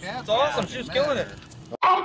It's awesome. She was killing it. Oh,